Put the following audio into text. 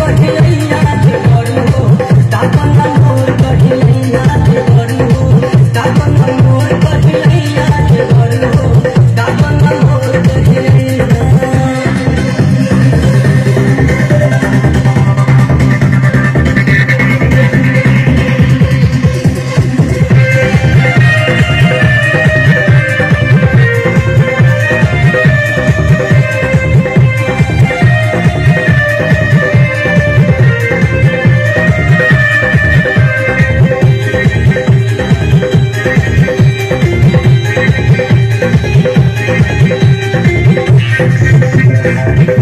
बढ़िया। Thank you.